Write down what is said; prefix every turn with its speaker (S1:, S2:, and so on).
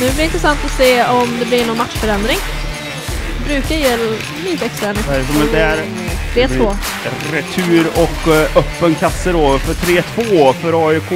S1: Nu blir det intressant att se om det blir någon matchförändring. Brukar ge lite extra energi.
S2: Nej, som inte är
S1: 3-2.
S2: retur och eh, öppen kasse då för 3-2 för AIK.